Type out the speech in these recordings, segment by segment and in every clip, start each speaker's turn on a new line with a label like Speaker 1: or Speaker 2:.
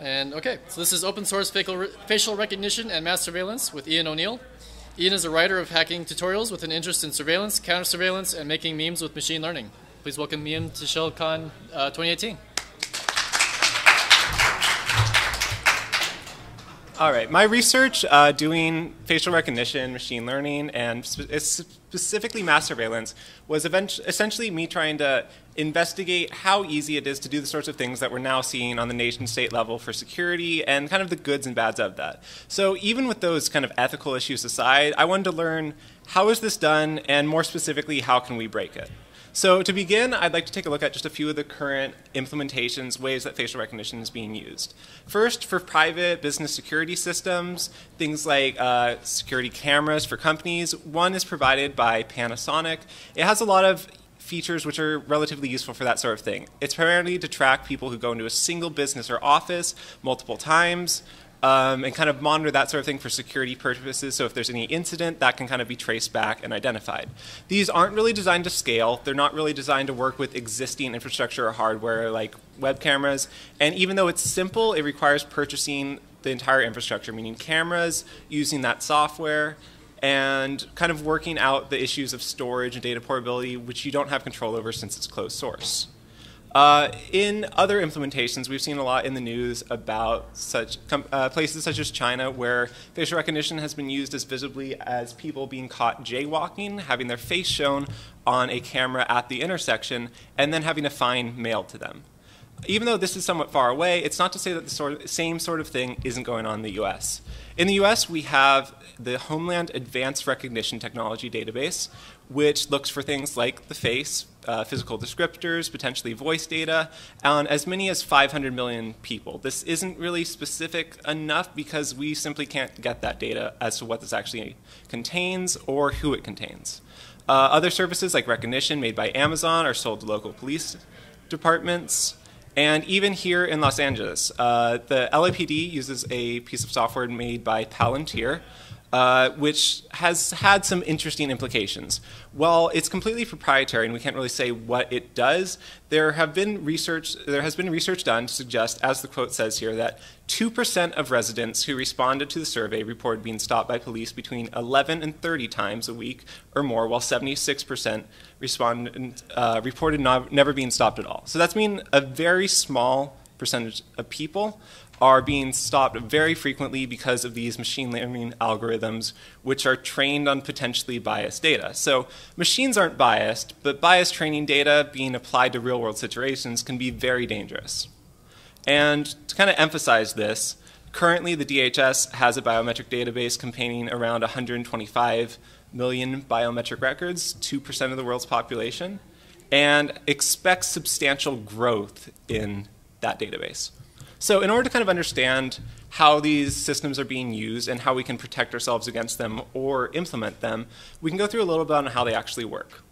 Speaker 1: And okay, so this is open source facial recognition and mass surveillance with Ian O'Neill. Ian is a writer of hacking tutorials with an interest in surveillance, counter surveillance, and making memes with machine learning. Please welcome Ian to ShellCon uh, 2018.
Speaker 2: All right, my research uh, doing facial recognition, machine learning, and spe specifically mass surveillance was essentially me trying to investigate how easy it is to do the sorts of things that we're now seeing on the nation state level for security and kind of the goods and bads of that. So even with those kind of ethical issues aside, I wanted to learn how is this done, and more specifically, how can we break it? So to begin, I'd like to take a look at just a few of the current implementations, ways that facial recognition is being used. First, for private business security systems, things like uh, security cameras for companies, one is provided by Panasonic. It has a lot of features which are relatively useful for that sort of thing. It's primarily to track people who go into a single business or office multiple times, um, and kind of monitor that sort of thing for security purposes. So if there's any incident, that can kind of be traced back and identified. These aren't really designed to scale. They're not really designed to work with existing infrastructure or hardware like web cameras. And even though it's simple, it requires purchasing the entire infrastructure, meaning cameras, using that software, and kind of working out the issues of storage and data portability, which you don't have control over since it's closed source. Uh, in other implementations, we've seen a lot in the news about such uh, places such as China, where facial recognition has been used as visibly as people being caught jaywalking, having their face shown on a camera at the intersection, and then having a fine mailed to them. Even though this is somewhat far away, it's not to say that the sort of, same sort of thing isn't going on in the US. In the US, we have the Homeland Advanced Recognition Technology Database, which looks for things like the face, uh, physical descriptors, potentially voice data, on as many as 500 million people. This isn't really specific enough because we simply can't get that data as to what this actually contains or who it contains. Uh, other services like Rekognition made by Amazon are sold to local police departments. And even here in Los Angeles, uh, the LAPD uses a piece of software made by Palantir uh, which has had some interesting implications. While it's completely proprietary and we can't really say what it does, there have been research there has been research done to suggest, as the quote says here, that 2% of residents who responded to the survey reported being stopped by police between 11 and 30 times a week or more, while 76% responded, uh, reported not, never being stopped at all. So that's mean a very small percentage of people are being stopped very frequently because of these machine learning algorithms, which are trained on potentially biased data. So machines aren't biased, but biased training data being applied to real world situations can be very dangerous. And to kind of emphasize this, currently the DHS has a biometric database containing around 125 million biometric records, 2% of the world's population, and expects substantial growth in that database. So in order to kind of understand how these systems are being used and how we can protect ourselves against them or implement them, we can go through a little bit on how they actually work.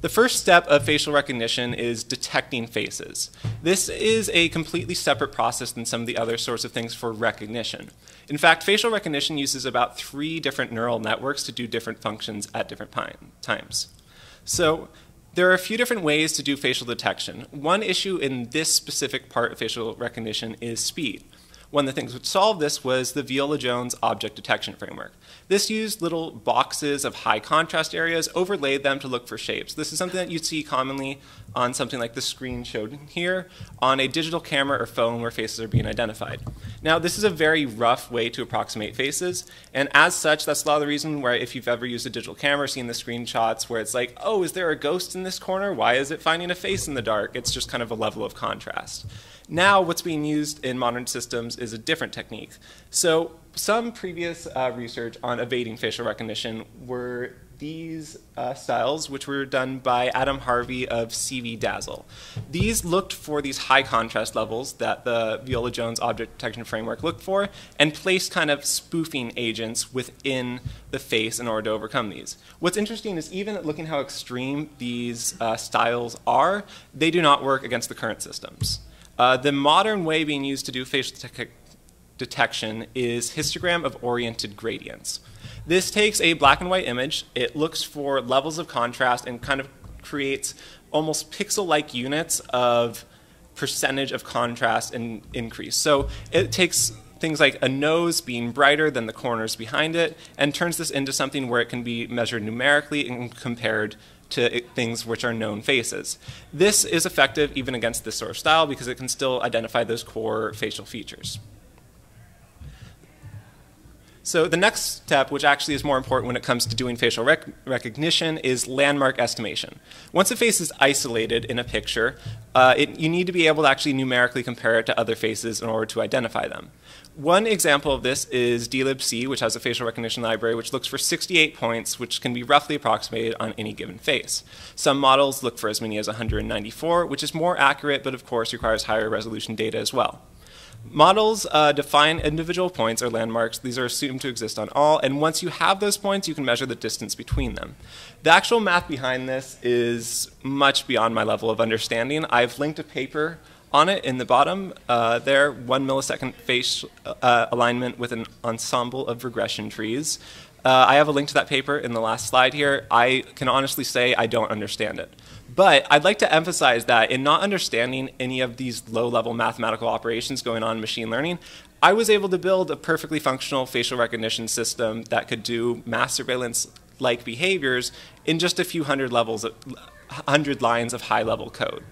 Speaker 2: The first step of facial recognition is detecting faces. This is a completely separate process than some of the other sorts of things for recognition. In fact, facial recognition uses about three different neural networks to do different functions at different times. So there are a few different ways to do facial detection. One issue in this specific part of facial recognition is speed. One of the things which solved this was the Viola-Jones object detection framework. This used little boxes of high contrast areas, overlaid them to look for shapes. This is something that you'd see commonly on something like the screen shown here, on a digital camera or phone where faces are being identified. Now, this is a very rough way to approximate faces, and as such, that's a lot of the reason where if you've ever used a digital camera, seen the screenshots where it's like, oh, is there a ghost in this corner? Why is it finding a face in the dark? It's just kind of a level of contrast. Now, what's being used in modern systems is a different technique. So, some previous uh, research on evading facial recognition were these uh, styles, which were done by Adam Harvey of CV Dazzle. These looked for these high contrast levels that the Viola Jones object detection framework looked for and placed kind of spoofing agents within the face in order to overcome these. What's interesting is even looking how extreme these uh, styles are, they do not work against the current systems. Uh, the modern way being used to do facial de detection is histogram of oriented gradients. This takes a black and white image, it looks for levels of contrast and kind of creates almost pixel-like units of percentage of contrast and increase. So it takes things like a nose being brighter than the corners behind it and turns this into something where it can be measured numerically and compared to things which are known faces. This is effective even against this sort of style because it can still identify those core facial features. So the next step, which actually is more important when it comes to doing facial rec recognition, is landmark estimation. Once a face is isolated in a picture, uh, it, you need to be able to actually numerically compare it to other faces in order to identify them. One example of this is dlibc, which has a facial recognition library which looks for 68 points, which can be roughly approximated on any given face. Some models look for as many as 194, which is more accurate, but of course requires higher resolution data as well. Models uh, define individual points or landmarks. These are assumed to exist on all, and once you have those points, you can measure the distance between them. The actual math behind this is much beyond my level of understanding. I've linked a paper on it in the bottom uh, there, one millisecond face uh, alignment with an ensemble of regression trees. Uh, I have a link to that paper in the last slide here. I can honestly say I don't understand it. But I'd like to emphasize that in not understanding any of these low-level mathematical operations going on in machine learning, I was able to build a perfectly functional facial recognition system that could do mass surveillance-like behaviors in just a few hundred levels, of, hundred lines of high-level code.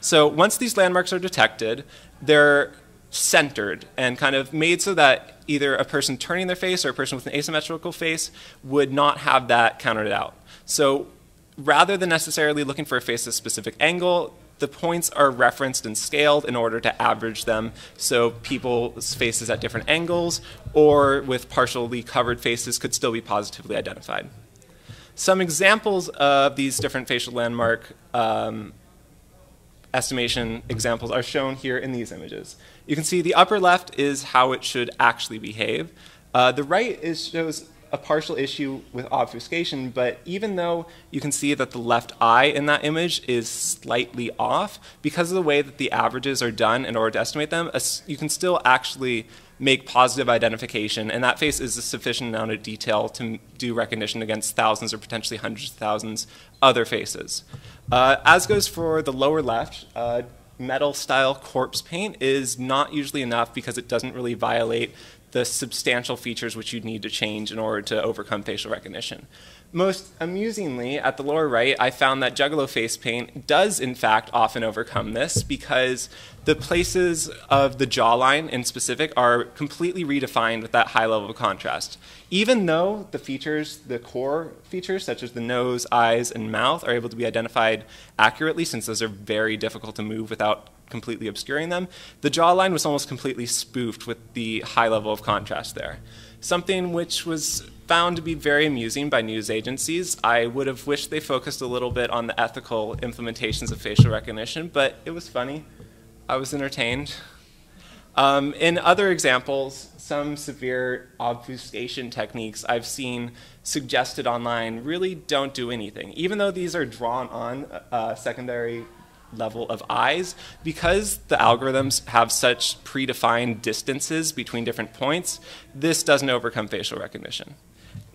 Speaker 2: So once these landmarks are detected, they're centered and kind of made so that either a person turning their face or a person with an asymmetrical face would not have that counted out. So rather than necessarily looking for a face at a specific angle, the points are referenced and scaled in order to average them so people's faces at different angles or with partially covered faces could still be positively identified. Some examples of these different facial landmark um, estimation examples are shown here in these images. You can see the upper left is how it should actually behave. Uh, the right is, shows a partial issue with obfuscation, but even though you can see that the left eye in that image is slightly off, because of the way that the averages are done in order to estimate them, you can still actually make positive identification, and that face is a sufficient amount of detail to do recognition against thousands or potentially hundreds of thousands other faces. Uh, as goes for the lower left, uh, metal style corpse paint is not usually enough because it doesn't really violate the substantial features which you'd need to change in order to overcome facial recognition. Most amusingly, at the lower right, I found that Juggalo face paint does in fact often overcome this because the places of the jawline in specific are completely redefined with that high level of contrast. Even though the features, the core features such as the nose, eyes, and mouth are able to be identified accurately since those are very difficult to move without completely obscuring them, the jawline was almost completely spoofed with the high level of contrast there. Something which was found to be very amusing by news agencies. I would have wished they focused a little bit on the ethical implementations of facial recognition, but it was funny. I was entertained. Um, in other examples, some severe obfuscation techniques I've seen suggested online really don't do anything. Even though these are drawn on uh, secondary level of eyes, because the algorithms have such predefined distances between different points, this doesn't overcome facial recognition.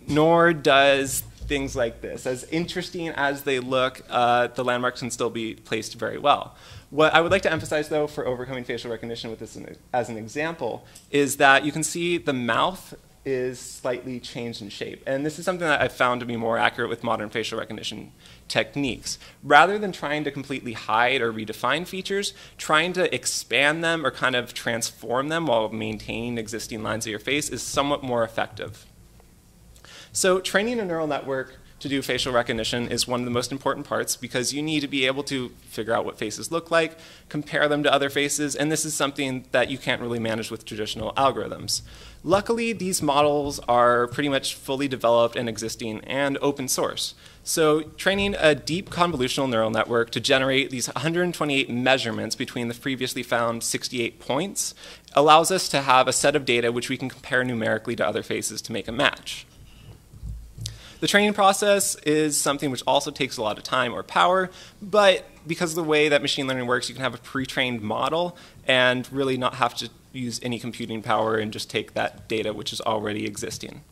Speaker 2: Nor does things like this. As interesting as they look, uh, the landmarks can still be placed very well. What I would like to emphasize, though, for overcoming facial recognition with this as an example, is that you can see the mouth is slightly changed in shape. And this is something that I've found to be more accurate with modern facial recognition techniques. Rather than trying to completely hide or redefine features, trying to expand them or kind of transform them while maintaining existing lines of your face is somewhat more effective. So training a neural network to do facial recognition is one of the most important parts because you need to be able to figure out what faces look like, compare them to other faces, and this is something that you can't really manage with traditional algorithms. Luckily, these models are pretty much fully developed and existing and open source. So training a deep convolutional neural network to generate these 128 measurements between the previously found 68 points allows us to have a set of data which we can compare numerically to other faces to make a match. The training process is something which also takes a lot of time or power, but because of the way that machine learning works, you can have a pre-trained model and really not have to use any computing power and just take that data which is already existing.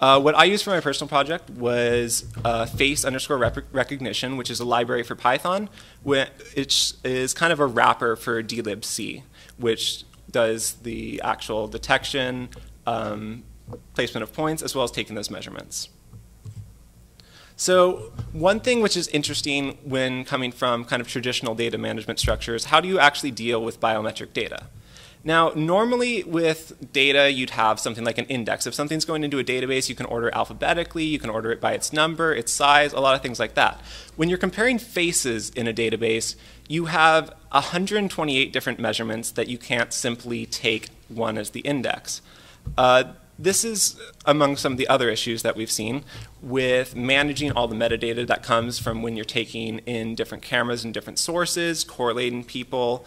Speaker 2: Uh, what I used for my personal project was uh, face underscore recognition, which is a library for Python, which is kind of a wrapper for dlibc, which does the actual detection, um, placement of points, as well as taking those measurements. So one thing which is interesting when coming from kind of traditional data management structures, how do you actually deal with biometric data? Now, normally with data, you'd have something like an index. If something's going into a database, you can order it alphabetically, you can order it by its number, its size, a lot of things like that. When you're comparing faces in a database, you have 128 different measurements that you can't simply take one as the index. Uh, this is among some of the other issues that we've seen with managing all the metadata that comes from when you're taking in different cameras and different sources, correlating people,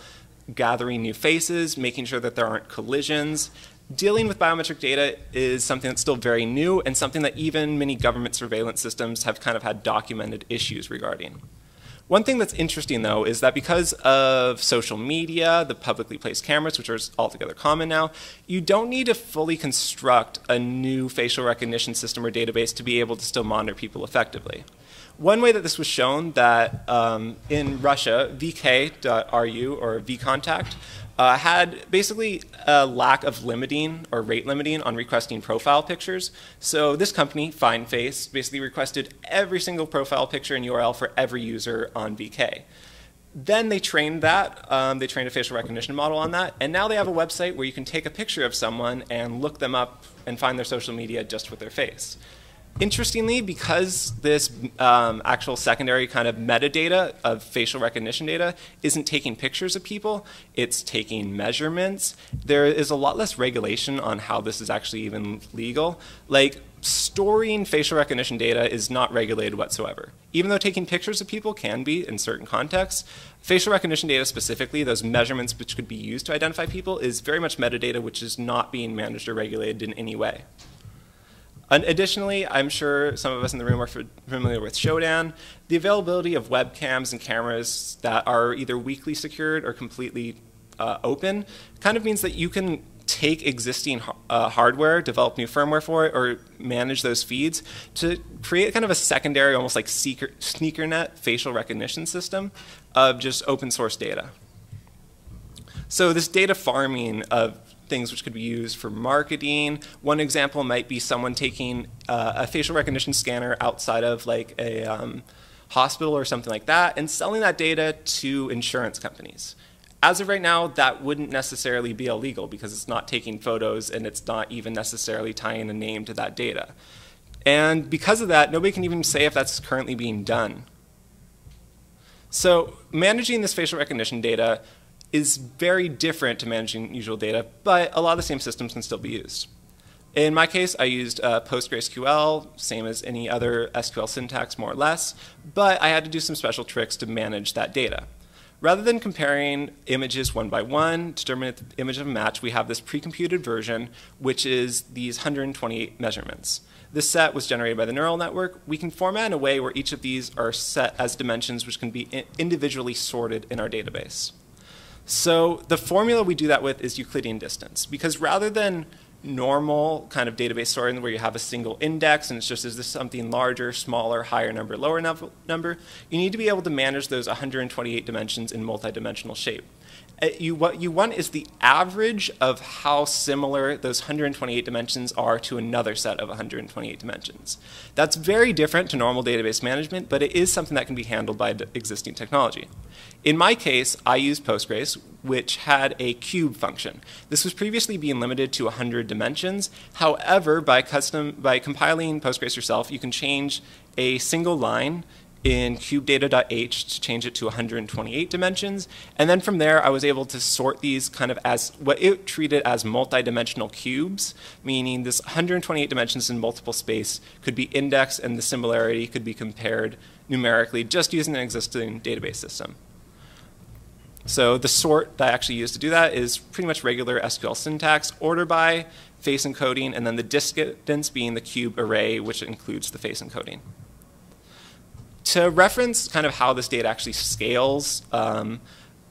Speaker 2: gathering new faces, making sure that there aren't collisions. Dealing with biometric data is something that's still very new and something that even many government surveillance systems have kind of had documented issues regarding. One thing that's interesting, though, is that because of social media, the publicly placed cameras, which are altogether common now, you don't need to fully construct a new facial recognition system or database to be able to still monitor people effectively. One way that this was shown that um, in Russia, VK.ru or VKontakte uh, had basically a lack of limiting or rate limiting on requesting profile pictures. So this company, FindFace, basically requested every single profile picture and URL for every user on VK. Then they trained that, um, they trained a facial recognition model on that, and now they have a website where you can take a picture of someone and look them up and find their social media just with their face. Interestingly, because this um, actual secondary kind of metadata of facial recognition data isn't taking pictures of people, it's taking measurements, there is a lot less regulation on how this is actually even legal. Like, storing facial recognition data is not regulated whatsoever. Even though taking pictures of people can be in certain contexts, facial recognition data specifically, those measurements which could be used to identify people, is very much metadata which is not being managed or regulated in any way. Additionally, I'm sure some of us in the room are familiar with Shodan. The availability of webcams and cameras that are either weakly secured or completely uh, open kind of means that you can take existing uh, hardware, develop new firmware for it, or manage those feeds to create kind of a secondary, almost like seeker, sneakernet facial recognition system of just open source data. So this data farming of things which could be used for marketing. One example might be someone taking uh, a facial recognition scanner outside of like a um, hospital or something like that and selling that data to insurance companies. As of right now, that wouldn't necessarily be illegal because it's not taking photos and it's not even necessarily tying a name to that data. And because of that, nobody can even say if that's currently being done. So managing this facial recognition data is very different to managing usual data, but a lot of the same systems can still be used. In my case, I used uh, PostgreSQL, same as any other SQL syntax, more or less, but I had to do some special tricks to manage that data. Rather than comparing images one by one, to determine the image of a match, we have this pre-computed version, which is these 128 measurements. This set was generated by the neural network. We can format in a way where each of these are set as dimensions which can be individually sorted in our database. So the formula we do that with is Euclidean distance, because rather than normal kind of database sorting where you have a single index and it's just is this something larger, smaller, higher number, lower number, you need to be able to manage those 128 dimensions in multidimensional shape. Uh, you, what you want is the average of how similar those 128 dimensions are to another set of 128 dimensions. That's very different to normal database management, but it is something that can be handled by existing technology. In my case, I used Postgres, which had a cube function. This was previously being limited to 100 dimensions. However, by, custom, by compiling Postgres yourself, you can change a single line in cubedata.h to change it to 128 dimensions. And then from there, I was able to sort these kind of as what it treated as multidimensional cubes, meaning this 128 dimensions in multiple space could be indexed and the similarity could be compared numerically just using an existing database system. So the sort that I actually use to do that is pretty much regular SQL syntax, order by, face encoding, and then the distance being the cube array, which includes the face encoding to reference kind of how this data actually scales, um,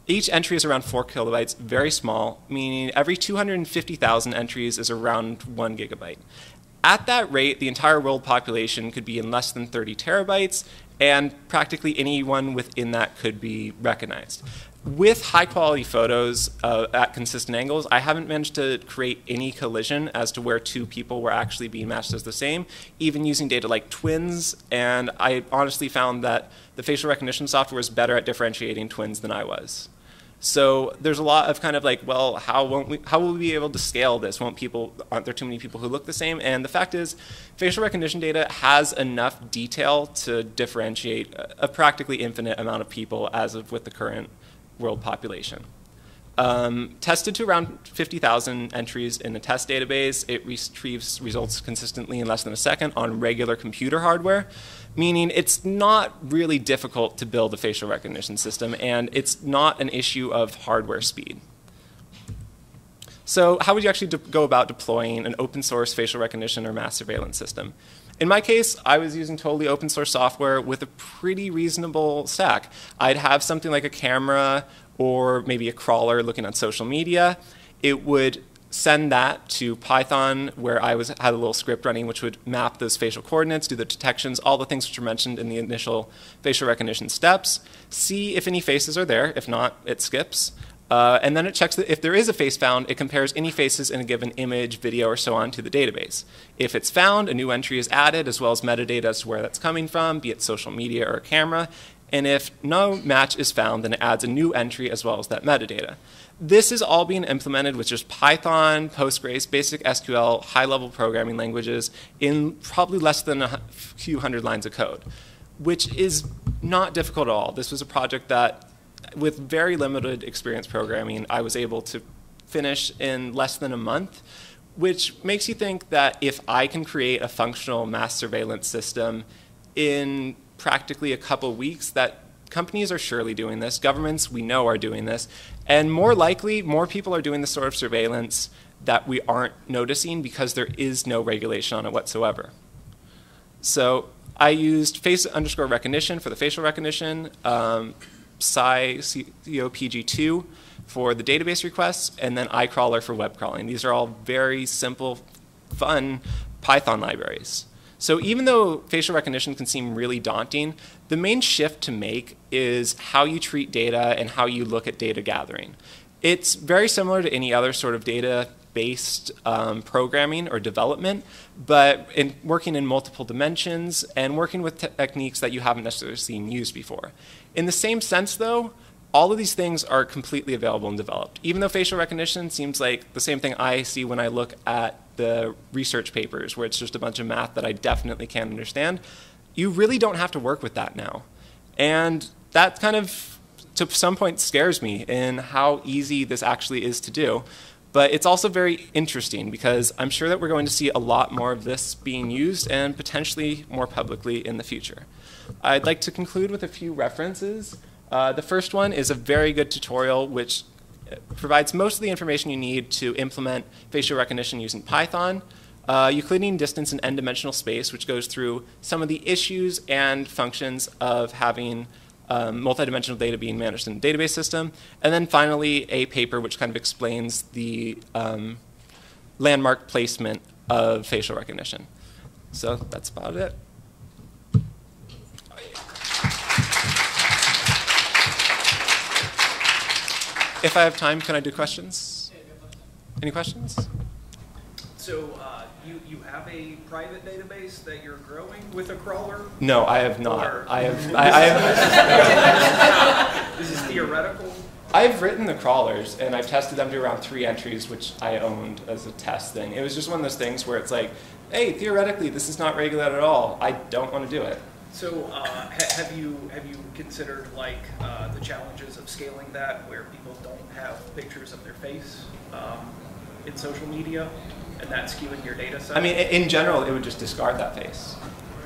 Speaker 2: each entry is around 4 kilobytes, very small, meaning every 250,000 entries is around 1 gigabyte. At that rate, the entire world population could be in less than 30 terabytes, and practically anyone within that could be recognized. With high quality photos uh, at consistent angles, I haven't managed to create any collision as to where two people were actually being matched as the same, even using data like twins. And I honestly found that the facial recognition software was better at differentiating twins than I was. So there's a lot of kind of like, well, how won't we, how will we be able to scale this? Won't people, aren't there too many people who look the same? And the fact is, facial recognition data has enough detail to differentiate a practically infinite amount of people as of with the current world population. Um, tested to around 50,000 entries in a test database, it retrieves results consistently in less than a second on regular computer hardware, meaning it's not really difficult to build a facial recognition system, and it's not an issue of hardware speed. So how would you actually go about deploying an open source facial recognition or mass surveillance system? In my case, I was using totally open source software with a pretty reasonable stack. I'd have something like a camera or maybe a crawler looking on social media. It would send that to Python, where I was had a little script running, which would map those facial coordinates, do the detections, all the things which were mentioned in the initial facial recognition steps, see if any faces are there. If not, it skips. Uh, and then it checks that if there is a face found, it compares any faces in a given image, video, or so on to the database. If it's found, a new entry is added, as well as metadata as to where that's coming from, be it social media or a camera. And if no match is found, then it adds a new entry as well as that metadata. This is all being implemented with just Python, Postgres, basic SQL, high-level programming languages in probably less than a few hundred lines of code, which is not difficult at all. This was a project that with very limited experience programming, I was able to finish in less than a month, which makes you think that if I can create a functional mass surveillance system in practically a couple weeks, that companies are surely doing this, governments we know are doing this, and more likely, more people are doing the sort of surveillance that we aren't noticing because there is no regulation on it whatsoever. So I used face underscore recognition for the facial recognition. Um, psycopg2 for the database requests, and then iCrawler for web crawling. These are all very simple, fun Python libraries. So even though facial recognition can seem really daunting, the main shift to make is how you treat data and how you look at data gathering. It's very similar to any other sort of data based um, programming or development, but in working in multiple dimensions and working with te techniques that you haven't necessarily seen used before. In the same sense, though, all of these things are completely available and developed. Even though facial recognition seems like the same thing I see when I look at the research papers, where it's just a bunch of math that I definitely can't understand, you really don't have to work with that now. And that kind of, to some point, scares me in how easy this actually is to do. But it's also very interesting because I'm sure that we're going to see a lot more of this being used and potentially more publicly in the future. I'd like to conclude with a few references. Uh, the first one is a very good tutorial which provides most of the information you need to implement facial recognition using Python. Uh, Euclidean distance and n-dimensional space, which goes through some of the issues and functions of having um, multidimensional data being managed in a database system. And then finally, a paper which kind of explains the um, landmark placement of facial recognition. So that's about it. If I have time, can I do questions? Any questions?
Speaker 3: So uh, you, you have a private database that you're growing with a crawler?
Speaker 2: No, I have not.
Speaker 3: Or-
Speaker 2: I have. I, I have.
Speaker 3: This is theoretical?
Speaker 2: I've written the crawlers and I've tested them to around three entries, which I owned as a test thing. It was just one of those things where it's like, hey, theoretically, this is not regulated at all. I don't want to do it.
Speaker 3: So uh, ha- have you have you considered like uh, the challenges of scaling that where people don't have pictures of their face um, in social media that skewing your data set?
Speaker 2: I mean, in general, it would just discard that face.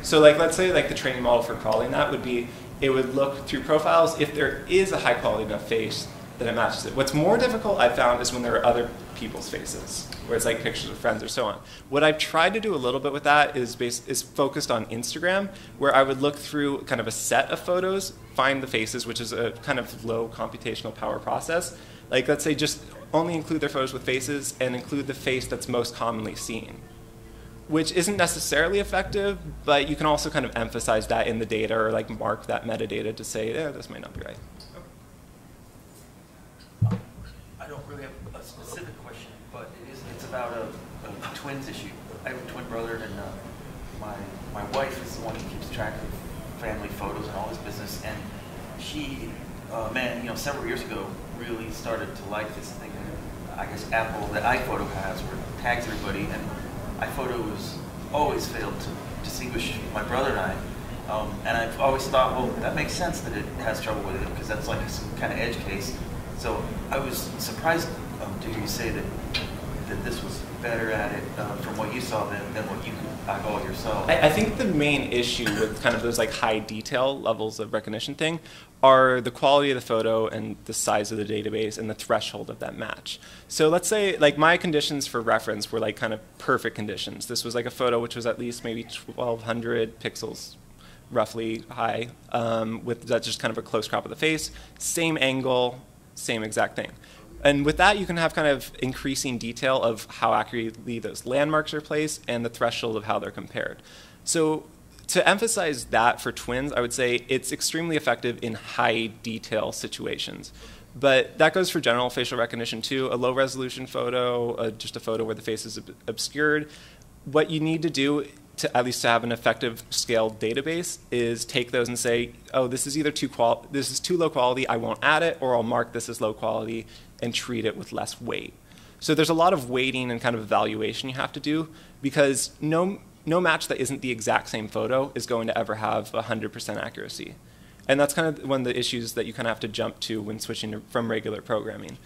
Speaker 2: So, like, let's say like the training model for crawling that would be, it would look through profiles. If there is a high quality enough face, that it matches it. What's more difficult, I've found, is when there are other people's faces, where it's like pictures of friends or so on. What I've tried to do a little bit with that is based, is focused on Instagram, where I would look through kind of a set of photos, find the faces, which is a kind of low computational power process. Like, let's say just only include their photos with faces and include the face that's most commonly seen. which isn't necessarily effective, but you can also kind of emphasize that in the data or like mark that metadata to say, yeah, this might not be right.
Speaker 4: I don't really have a specific question, but it is, it's about a, a twins issue. I have a twin brother and uh, my, my wife is the one who keeps track of family photos and all this business and she, uh, man, you know, several years ago really started to like this thing, I guess Apple, that iPhoto has where it tags everybody and iPhoto has always failed to distinguish my brother and I. Um, and I've always thought, well, that makes sense that it has trouble with it because that's like some kind of edge case. So I was surprised um, to hear you say that that this was better at it uh, from what you saw than, than what you yourself.
Speaker 2: I, I think the main issue with kind of those like high detail levels of recognition thing are the quality of the photo and the size of the database and the threshold of that match. So let's say like my conditions for reference were like kind of perfect conditions. This was like a photo which was at least maybe 1200 pixels roughly high um, with that's just kind of a close crop of the face, same angle, same exact thing. And with that, you can have kind of increasing detail of how accurately those landmarks are placed and the threshold of how they're compared. So to emphasize that for twins, I would say it's extremely effective in high detail situations. But that goes for general facial recognition too. A low resolution photo, uh, just a photo where the face is ob obscured. What you need to do to at least to have an effective scaled database is take those and say, oh, this is either too qual this is too low quality, I won't add it, or I'll mark this as low quality and treat it with less weight. So there's a lot of weighting and kind of evaluation you have to do because no, no match that isn't the exact same photo is going to ever have 100% accuracy. And that's kind of one of the issues that you kind of have to jump to when switching from regular programming.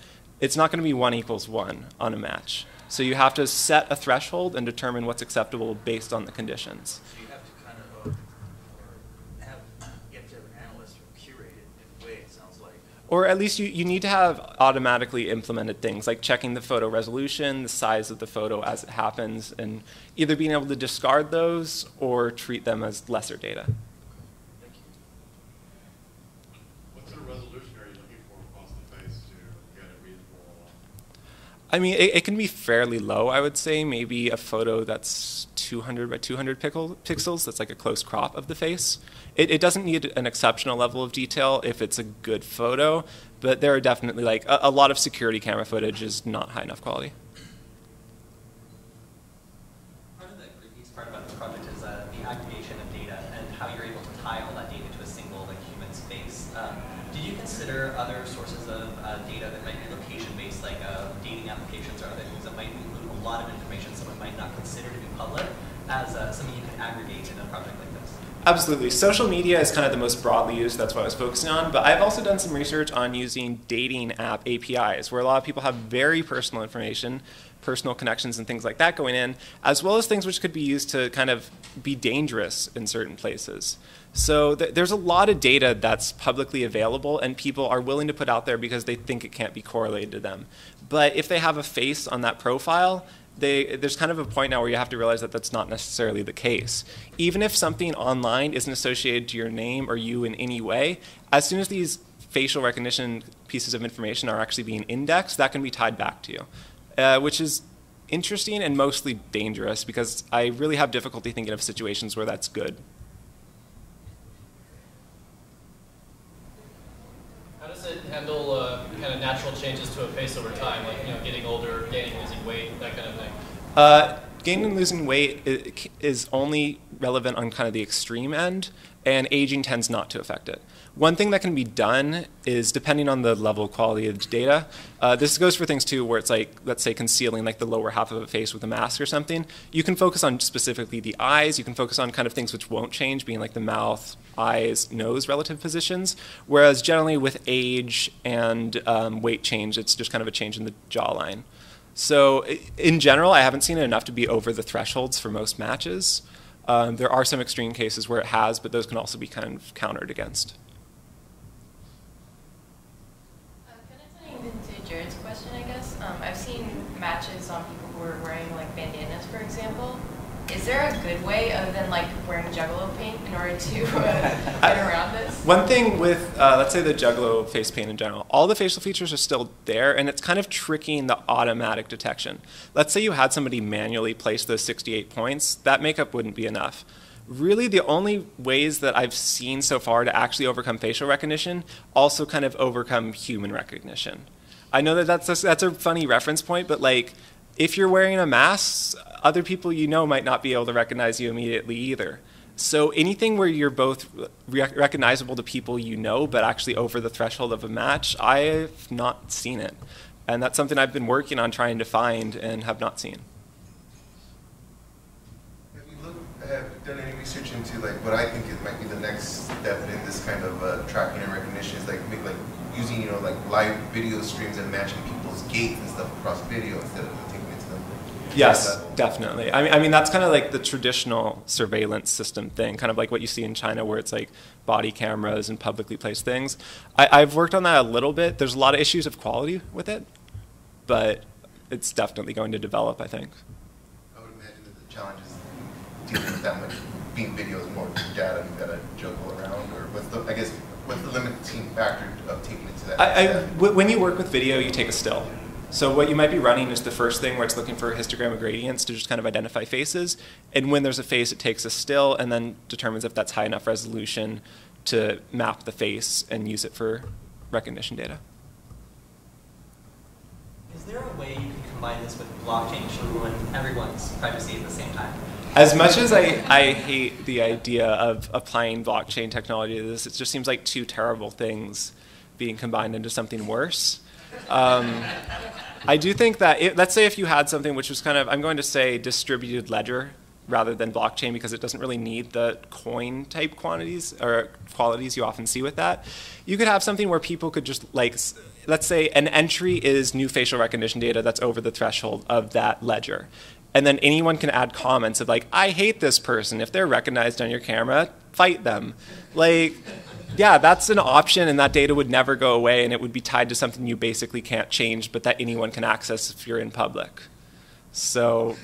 Speaker 2: It's not going to be 1 equals 1 on a match. So you have to set a threshold and determine what's acceptable based on the conditions. Or at least you, you need to have automatically implemented things like checking the photo resolution, the size of the photo as it happens, and either being able to discard those or treat them as lesser data. I mean, it, it, can be fairly low, I would say. Maybe a photo that's 200 by 200 pixels, that's like a close crop of the face. It, it, doesn't need an exceptional level of detail if it's a good photo, but there are definitely like a, a lot of security camera footage is not high enough quality.
Speaker 5: Part of the creepiest part about the project is uh, the aggregation of data and how you're able to tie all that data to a single like human's face. Um, did you consider other sources of uh, data that might be location-based, like uh, dating or other things that might include a lot of information someone might not consider to be public as uh, something you can aggregate in a project like this?
Speaker 2: Absolutely. Social media is kind of the most broadly used. That's what I was focusing on. But I've also done some research on using dating app APIs, where a lot of people have very personal information, personal connections and things like that going in, as well as things which could be used to kind of be dangerous in certain places. So th there's a lot of data that's publicly available and people are willing to put out there because they think it can't be correlated to them. But if they have a face on that profile, they, there's kind of a point now where you have to realize that that's not necessarily the case. Even if something online isn't associated to your name or you in any way, as soon as these facial recognition pieces of information are actually being indexed, that can be tied back to you, uh, which is interesting and mostly dangerous because I really have difficulty thinking of situations where that's good.
Speaker 1: How does it handle uh, kind of natural changes to a face over time, like you know, getting older, gaining, losing weight, that kind of thing?
Speaker 2: Uh, gaining and losing weight is only relevant on kind of the extreme end, and aging tends not to affect it. One thing that can be done is depending on the level of quality of the data. Uh, this goes for things too where it's like, let's say, concealing like the lower half of a face with a mask or something. You can focus on specifically the eyes. You can focus on kind of things which won't change, being like the mouth, eyes, nose relative positions. Whereas generally with age and um, weight change, it's just kind of a change in the jawline. So in general, I haven't seen it enough to be over the thresholds for most matches. Um, there are some extreme cases where it has, but those can also be kind of countered against.
Speaker 6: Jared's question, I guess. Um, I've seen matches on people who are wearing like bandanas, for example, Is there a good way other than like wearing Juggalo paint in order to uh, get around this?
Speaker 2: One thing with, uh, let's say, the Juggalo face paint in general, all the facial features are still there, and it's kind of tricking the automatic detection. Let's say you had somebody manually place those 68 points, that makeup wouldn't be enough. Really, the only ways that I've seen so far to actually overcome facial recognition also kind of overcome human recognition. I know that that's a, that's a funny reference point, but like, if you're wearing a mask, other people you know might not be able to recognize you immediately either. So anything where you're both re- recognizable to people you know, but actually over the threshold of a match, I've not seen it. And that's something I've been working on trying to find and have not seen.
Speaker 7: Have you looked, have done any research into like what I think it might be the next step in this kind of uh, tracking and recognition is like like using you know like live video streams and matching people's gaits and stuff across video instead of taking it to them.
Speaker 2: Yes, definitely. I mean, I mean that's kind of like the traditional surveillance system thing, kind of like what you see in China, where it's like body cameras and publicly placed things. I, I've worked on that a little bit. There's a lot of issues of quality with it, but it's definitely going to develop. I think.
Speaker 7: I would imagine that the challenge is dealing with that much being video is more data you gotta juggle around, or what's the I guess what's the limiting factor of taking it to that?
Speaker 2: I, I, when you work with video, you take a still. So what you might be running is the first thing where it's looking for a histogram of gradients to just kind of identify faces. And when there's a face, it takes a still and then determines if that's high enough resolution to map the face and use it for recognition data.
Speaker 5: Is there a way you can combine this with blockchain to ruin everyone's privacy at the same time?
Speaker 2: As much as I, I hate the idea of applying blockchain technology to this, it just seems like two terrible things being combined into something worse. Um, I do think that, it, let's say if you had something which was kind of, I'm going to say distributed ledger rather than blockchain because it doesn't really need the coin type quantities or qualities you often see with that. You could have something where people could just like, let's say an entry is new facial recognition data that's over the threshold of that ledger. And then anyone can add comments of like, I hate this person. If they're recognized on your camera, fight them. Like, yeah, that's an option, and that data would never go away, and it would be tied to something you basically can't change, but that anyone can access if you're in public. So,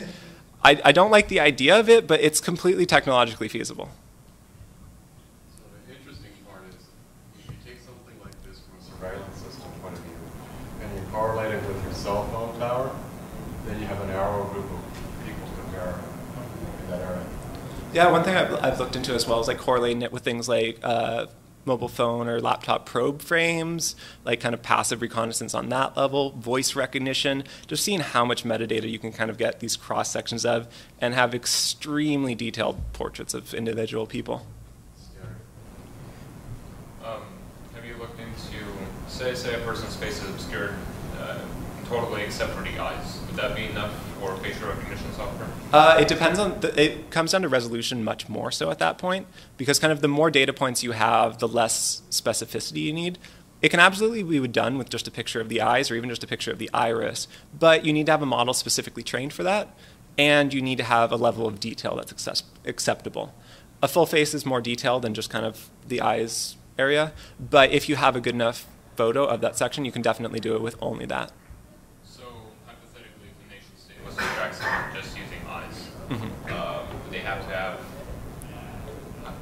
Speaker 2: I, I don't like the idea of it, but it's completely technologically feasible.
Speaker 8: So the interesting part is, if you take something like this from a surveillance system point of view, and you correlate it with your cell phone tower, then you have a narrow group of people to compare in that area.
Speaker 2: Yeah, one thing I've, I've looked into as well is like correlating it with things like uh, mobile phone or laptop probe frames, like kind of passive reconnaissance on that level, voice recognition, just seeing how much metadata you can kind of get these cross sections of and have extremely detailed portraits of individual people.
Speaker 9: Um, have you looked into, say, say a person's face is obscured uh, totally except for the eyes? Would that be enough for facial recognition software?
Speaker 2: Uh, it depends on the, it comes down to resolution much more so at that point because kind of the more data points you have, the less specificity you need. It can absolutely be done with just a picture of the eyes or even just a picture of the iris, but you need to have a model specifically trained for that, and you need to have a level of detail that's acceptable. A full face is more detailed than just kind of the eyes area, but if you have a good enough photo of that section, you can definitely do it with only that.
Speaker 9: So, hypothetically, if the nation state was to track someone just using eyes, um, they have to have,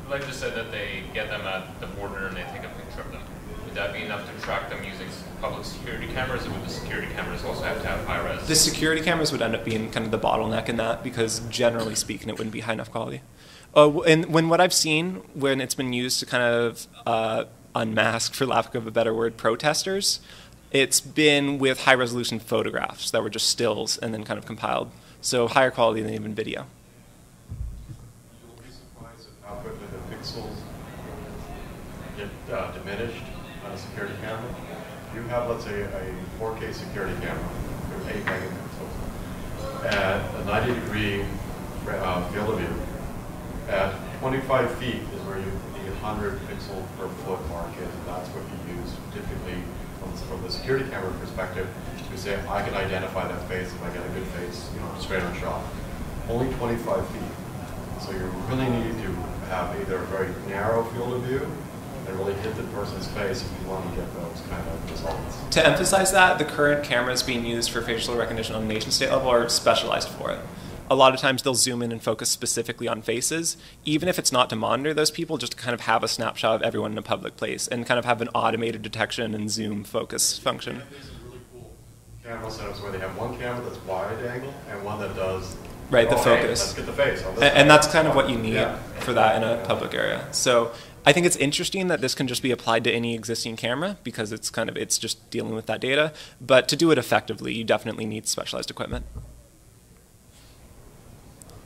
Speaker 9: let's just say that they get them at the border and they take a picture of them. Would that be enough to track them using public security cameras, or would the security cameras also have to have high res?
Speaker 2: The security cameras would end up being kind of the bottleneck in that because generally speaking, it wouldn't be high enough quality. Uh, and when what I've seen when it's been used to kind of uh, unmask, for lack of a better word, protesters, it's been with high resolution photographs that were just stills and then kind of compiled. So higher quality than even video.
Speaker 8: You will be surprised at how quickly the pixels get uh, diminished on a security camera. You have, let's say, a 4K security camera, with 8 megapixels, at a 90 degree uh, field of view. At 25 feet is where you, the 100 pixel per foot mark is, and that's what you use typically from, from the security camera perspective to say, I can identify that face if I get a good face, you know, straight on shot. Only 25 feet. So you really need to have either a very narrow field of view and really hit the person's face if you want to get those kind of results.
Speaker 2: To emphasize that, the current cameras being used for facial recognition on the nation state level are specialized for it. A lot of times they'll zoom in and focus specifically on faces, even if it's not to monitor those people, just to kind of have a snapshot of everyone in a public place and kind of have an automated detection and zoom focus function.
Speaker 8: There's some really cool camera setups where they have one camera that's wide angle and one that does.
Speaker 2: Right, the
Speaker 8: oh, hey,
Speaker 2: focus.
Speaker 8: get the face
Speaker 2: And, and that's kind of what you need
Speaker 8: Yeah.
Speaker 2: for that in a public area. So I think it's interesting that this can just be applied to any existing camera because it's kind of it's just dealing with that data. But to do it effectively, you definitely need specialized equipment.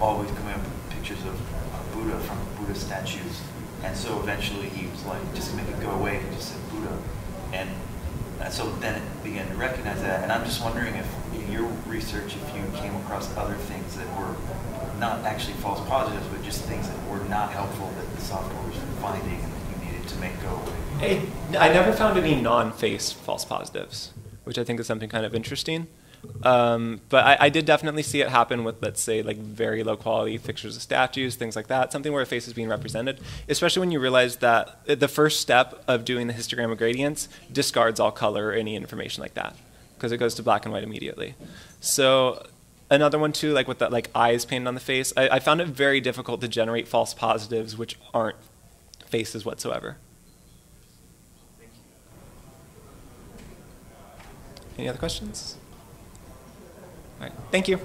Speaker 4: always coming up with pictures of Buddha from Buddha statues. And so eventually he was like, just make it go away, he just said Buddha. And uh, so then it began to recognize that. And I'm just wondering if in your research, if you came across other things that were not actually false positives, but just things that were not helpful that the software was finding and that you needed to make go away.
Speaker 2: I, I never found any non-face false positives, which I think is something kind of interesting. Um, but I, I did definitely see it happen with, let's say, like very low quality pictures of statues, things like that. Something where a face is being represented, especially when you realize that the first step of doing the histogram of gradients discards all color or any information like that, because it goes to black and white immediately. So another one too, like with that like eyes painted on the face, I, I found it very difficult to generate false positives which aren't faces whatsoever. Any other questions? right. Thank you.